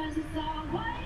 Cause it's all white.